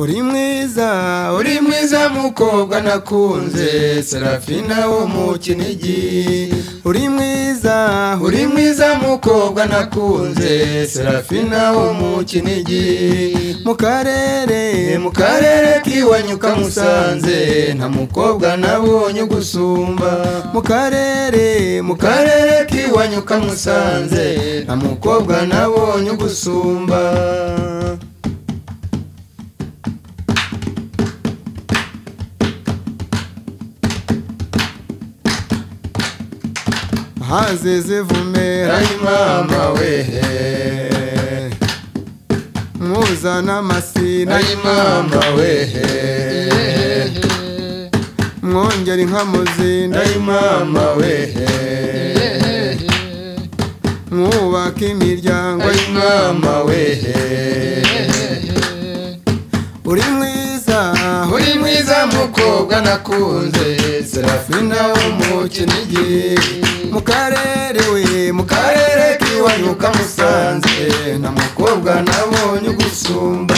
uri mwiza uri mwiza mukobwa nakunze serafina wo mu kinigi. Uri mwiza uri mwiza mukobwa nakunze serafina wo mu kinigi. Mu karere mu karere k'iwanyu kamusanze nta mukobwa nabonye ugusumba. Mu karere mu karere k'iwanyu kamusanze nta mukobwa nabonye ugusumba. Hanze zivumera imama wehe mwuzana amasina imama wehe mwongera inka muzinda. Imama wehe mwubaka imiryango. Imama wehe uri mwiza mwiza uri mwiza mukobwa nakunze. Serafina wo mu mu karere we mu karere kiwanyu kamusanze. Na mukobwa nabonye ugusumba.